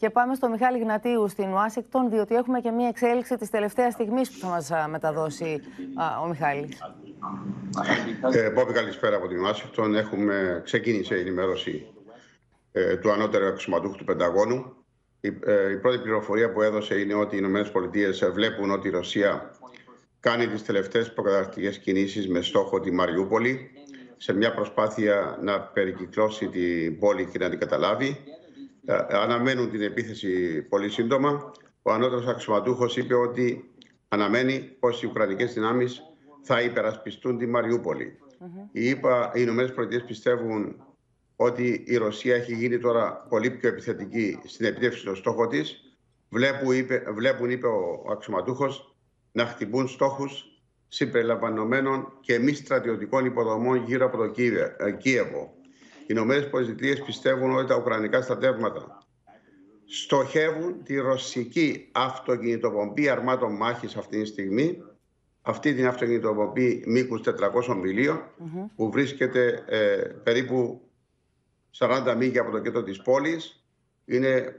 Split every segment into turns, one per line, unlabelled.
Και πάμε στο Μιχάλη Γνατίου στην Ουάσιγκτον, διότι έχουμε και μία εξέλιξη της τελευταίας στιγμής που θα μας μεταδώσει ο Μιχάλης.
Ε, Πόπη, καλησπέρα από την Ουάσιγκτον. Έχουμε ξεκίνησε η ενημέρωση ε, του ανώτερου αξιωματούχου του Πενταγώνου. Η, ε, η πρώτη πληροφορία που έδωσε είναι ότι οι ΗΠΑ βλέπουν ότι η Ρωσία κάνει τις τελευταίες προκαταρκτικές κινήσεις με στόχο τη Μαριούπολη σε μια προσπάθεια να περικυκλώσει την πόλη και να την καταλάβει. Ε, αναμένουν την επίθεση πολύ σύντομα. Ο ανώτερος αξιωματούχος είπε ότι αναμένει πως οι Ουκρανικές δυνάμεις θα υπερασπιστούν τη Μαριούπολη. Mm-hmm. Οι, ΗΠΑ, οι Ηνωμένες Πολιτείες πιστεύουν ότι η Ρωσία έχει γίνει τώρα πολύ πιο επιθετική στην επιτεύξη των στόχων της. Βλέπουν, είπε, βλέπουν, είπε ο αξιωματούχος, να χτυπούν στόχους συμπεριλαμβανομένων και μη στρατιωτικών υποδομών γύρω από το ε, Κίεβο. Οι Ηνωμένες Πολιτείες πιστεύουν ότι τα ουκρανικά στρατεύματα στοχεύουν τη ρωσική αυτοκινητοπομπή αρμάτων μάχης αυτή τη στιγμή, αυτή την αυτοκινητοπομπή μήκους 400 μιλίων, που βρίσκεται ε, περίπου 40 μίλια από το κέντρο της πόλης. Είναι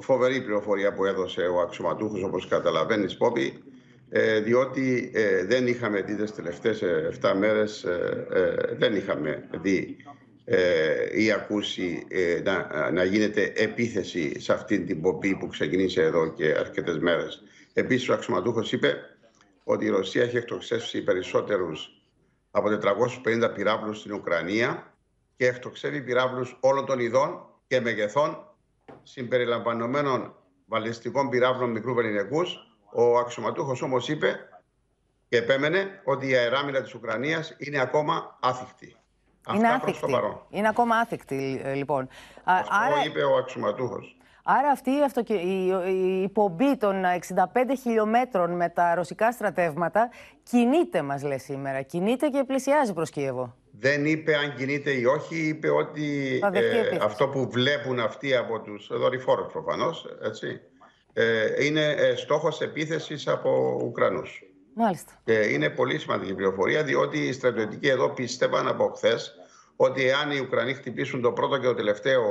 φοβερή πληροφορία που έδωσε ο αξιωματούχος, όπως καταλαβαίνεις, Πόπη, ε, διότι ε, δεν είχαμε δει τις τελευταίες 7 μέρες, δεν είχαμε δει ή ακούσει να, να γίνεται επίθεση σε αυτήν την πομπή που ξεκινήσε εδώ και αρκετές μέρες. Επίσης, ο αξιωματούχος είπε ότι η Ρωσία έχει εκτοξεύσει περισσότερους από 450 πυράβλους στην Ουκρανία και εκτοξεύει πυράβλους όλων των ειδών και μεγεθών συμπεριλαμβανομένων βαλιστικών πυράβλων μικρού πενινεκούς ο αξιωματούχος όμως είπε και επέμενε ότι η αεράμινα της Ουκρανίας είναι ακόμα άθικτη.
Είναι Αυτά άθικτη. παρόν. Είναι ακόμα άθικτη, ε, λοιπόν.
Αυτό Άρα... είπε ο αξιωματούχος.
Άρα αυτή η, αυτοκι... η... η πομπή των 65 χιλιόμετρων με τα ρωσικά στρατεύματα κινείται, μας λέει σήμερα. Κινείται και πλησιάζει προς Κίεβο.
Δεν είπε αν κινείται ή όχι, είπε ότι ε, αυτό που βλέπουν αυτοί από τους δορυφόρους προφανώς, έτσι, ε, είναι ε, στόχος επίθεσης από Ουκρανούς.
Μάλιστα.
Και είναι πολύ σημαντική πληροφορία, διότι οι στρατιωτικοί εδώ πίστευαν από χθες ότι εάν οι Ουκρανοί χτυπήσουν το πρώτο και το τελευταίο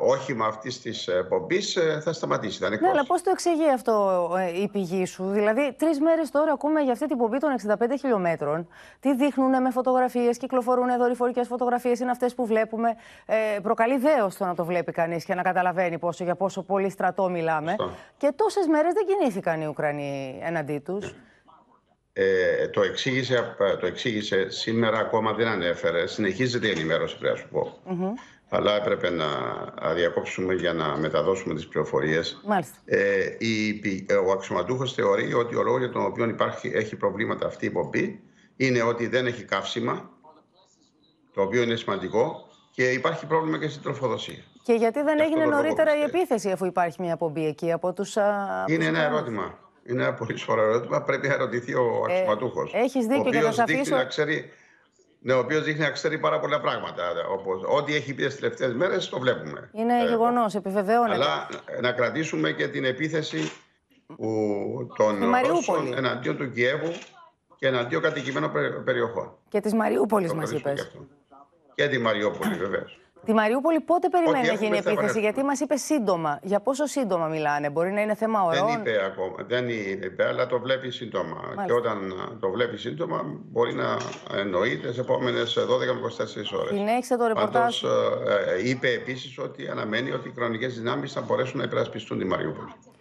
όχημα αυτής της ε, πομπής ε, θα σταματήσει. Θα
ναι, αλλά πώς το εξηγεί αυτό ε, η πηγή σου; Δηλαδή, τρεις μέρες τώρα ακούμε για αυτή την πομπή των 65 χιλιόμετρων. Τι δείχνουν με φωτογραφίες, κυκλοφορούν δορυφορικές φωτογραφίες. Είναι αυτές που βλέπουμε. Ε, προκαλεί δέος το να το βλέπει κανείς και να καταλαβαίνει πόσο, για πόσο πολύ στρατό μιλάμε. Και τόσες μέρες δεν κινήθηκαν οι Ουκρανοί εναντί τους.
Ε, το, εξήγησε, το εξήγησε σήμερα, ακόμα δεν ανέφερε. Συνεχίζεται η ενημέρωση, πρέπει να σου πω αλλά έπρεπε να διακόψουμε για να μεταδώσουμε τις πληροφορίες. Ε, η, ο αξιωματούχος θεωρεί ότι ο λόγος για τον οποίο υπάρχει, έχει προβλήματα αυτή η υποπή είναι ότι δεν έχει καύσιμα, το οποίο είναι σημαντικό, και υπάρχει πρόβλημα και στην τροφοδοσία.
Και γιατί δεν έγινε νωρίτερα η επίθεση αφού υπάρχει μια πομπή εκεί από τους...
Είναι ένα ερώτημα. Είναι ένα πολύ σοβαρό ερώτημα. Πρέπει να ρωτηθεί ο αξιωματούχος.
Ε, έχεις δίκιο και να
σα αφήσω... να ξέρει ναι, ο οποίος δείχνει να ξέρει πάρα πολλά πράγματα. Όπως, ό,τι έχει πει τις τελευταίες μέρες το βλέπουμε.
Είναι ε, γεγονός, επιβεβαιώνεται.
Αλλά να κρατήσουμε και την επίθεση που, των Ρώσων εναντίον του Κιέβου και εναντίον κατοικημένων περιοχών.
Και της Μαριούπολης, μας είπες.
Και τη Μαριούπολη, βεβαίως.
Τη Μαριούπολη πότε περιμένει να γίνει επίθεση, γιατί μας είπε σύντομα. Για πόσο σύντομα μιλάνε, Μπορεί να είναι θέμα ωρών;
Δεν είπε ακόμα. Δεν είπε, αλλά το βλέπει σύντομα. Μάλιστα. Και όταν το βλέπει σύντομα, μπορεί να εννοεί τι επόμενες 12 με 24 ώρες.
Συνέχισε το ρεπορτάζ.
Πάντως, ε, είπε επίσης ότι αναμένει ότι οι κοινωνικέ δυνάμεις θα μπορέσουν να υπερασπιστούν τη Μαριούπολη.